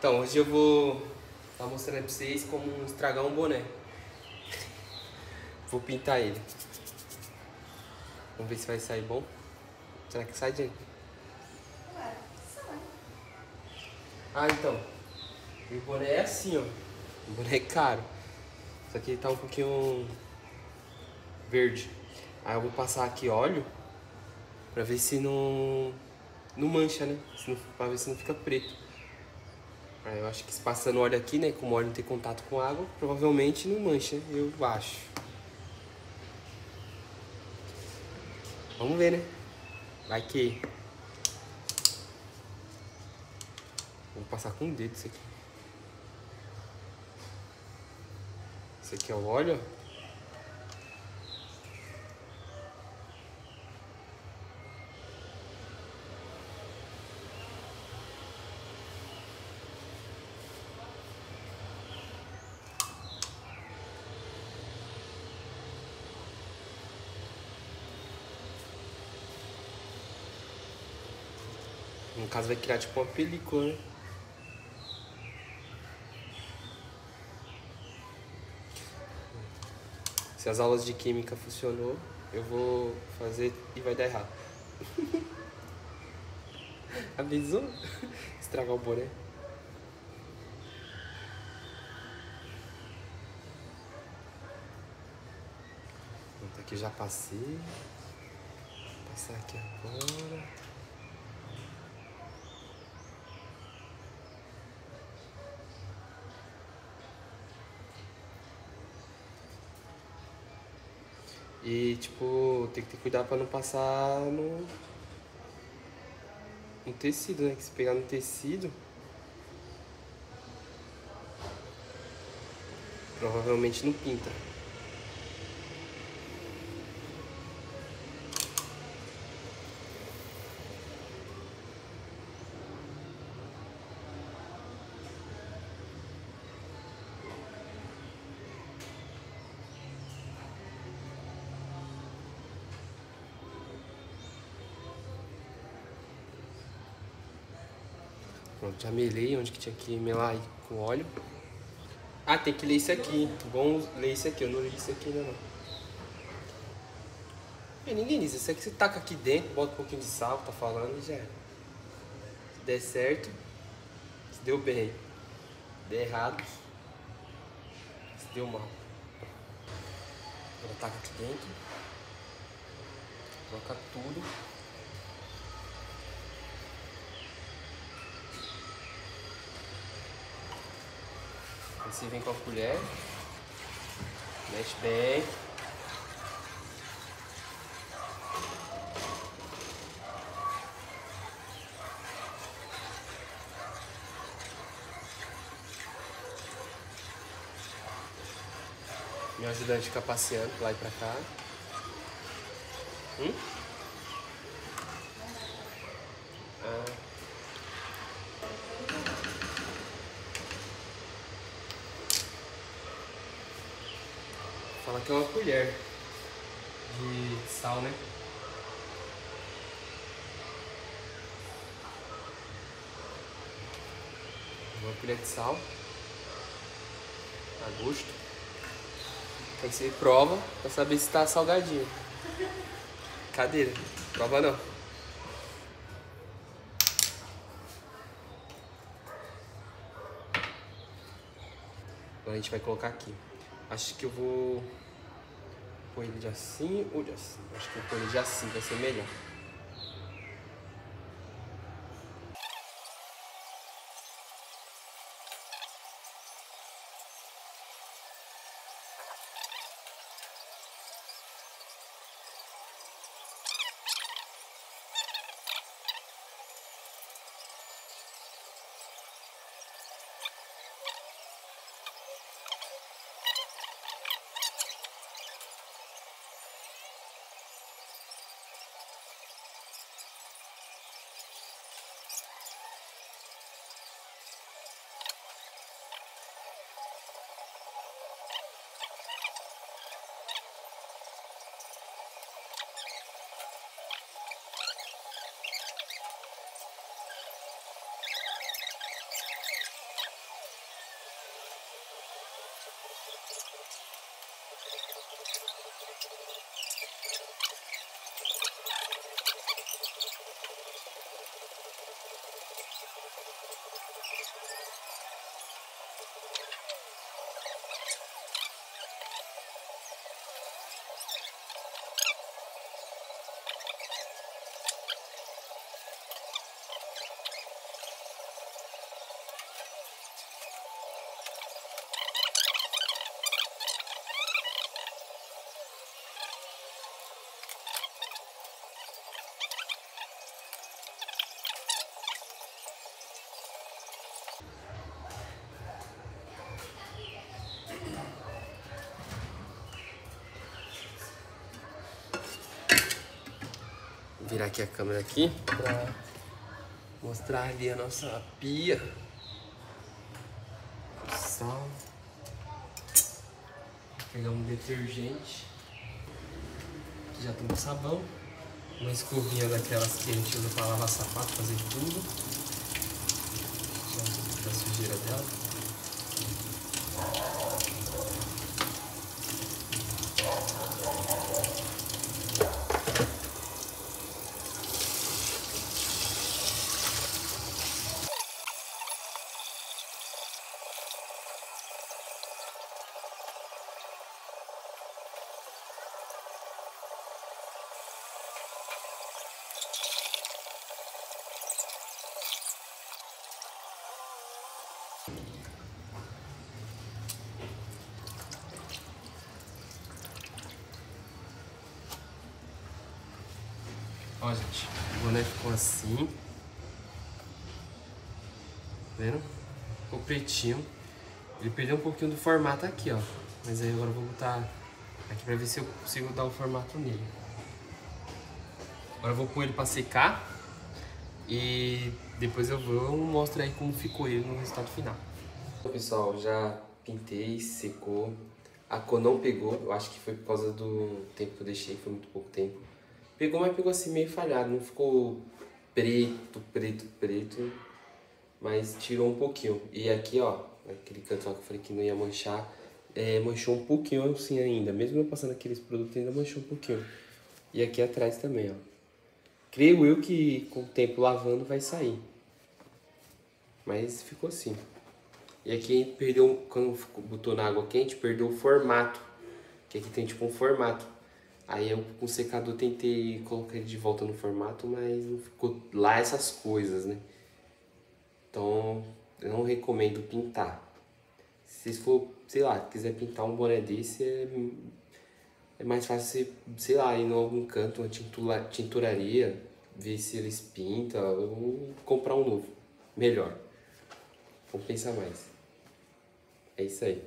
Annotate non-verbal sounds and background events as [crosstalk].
Então, hoje eu vou estar mostrando pra vocês como estragar um boné. Vou pintar ele. Vamos ver se vai sair bom. Será que sai, sai. Ah, então. O boné é assim, ó. O boné é caro. Só que ele tá um pouquinho verde. Aí eu vou passar aqui óleo pra ver se não, não mancha, né? Pra ver se não fica preto. Aí eu acho que se passando óleo aqui, né? Como o óleo não tem contato com água, provavelmente não mancha, eu acho. Vamos ver, né? Vai que. Vou passar com o dedo isso aqui. Esse aqui é o óleo, No caso vai criar tipo uma película, né? Se as aulas de química funcionou, eu vou fazer e vai dar errado. [laughs] Avisou? Estragar o boné. Pronto, aqui já passei. Vou passar aqui agora. E, tipo, tem que ter cuidado pra não passar no, no tecido, né? Que se pegar no tecido, provavelmente não pinta. Pronto, já melei onde que tinha que melar com óleo. Ah, tem que ler isso aqui. Bom ler isso aqui, eu não li isso aqui ainda não. É, ninguém diz, isso aqui você taca aqui dentro, bota um pouquinho de sal, tá falando e já era. Se der certo, se deu bem. Se der errado, se deu mal. Agora taca aqui dentro. Coloca tudo. Você vem com a colher, mexe bem. Meu ajudante fica passeando lá e pra cá. Hum? Que é uma colher de sal, né? Uma colher de sal. A gosto. Aí você prova pra saber se tá salgadinho. Cadeira. Prova não. Agora a gente vai colocar aqui. Acho que eu vou ele de assim ou de assim. Acho que vou pôr ele de assim, vai ser melhor. Virar aqui a câmera aqui pra mostrar ali a nossa pia. Sal. Pegar um detergente. Aqui já tem um sabão. Uma escovinha daquelas que a gente usa pra lavar sapato, fazer tudo. Já a sujeira dela. Ó, gente, o boné ficou assim. Vendo? Ficou pretinho. Ele perdeu um pouquinho do formato aqui, ó. Mas aí agora eu vou botar aqui pra ver se eu consigo dar o formato nele. Agora eu vou pôr ele pra secar. E depois eu vou mostrar aí como ficou ele no resultado final. Então, pessoal, já pintei, secou. A cor não pegou, eu acho que foi por causa do tempo que eu deixei, foi muito pouco tempo. Pegou, mas pegou assim meio falhado, não ficou preto, preto, preto, mas tirou um pouquinho. E aqui, ó, aquele canto lá que eu falei que não ia manchar, é, manchou um pouquinho assim ainda, mesmo eu passando aqueles produtos ainda manchou um pouquinho. E aqui atrás também, ó. Creio eu que com o tempo lavando vai sair. Mas ficou assim. E aqui perdeu, quando botou na água quente, perdeu o formato. Que aqui tem tipo um formato. Aí eu com o secador tentei colocar ele de volta no formato, mas não ficou lá essas coisas, né? Então eu não recomendo pintar. Se for, sei lá, quiser pintar um boné desse, é, é mais fácil sei lá, ir em algum canto, uma tintura, tinturaria, ver se eles pintam, ou comprar um novo. Melhor. Compensa mais. É isso aí.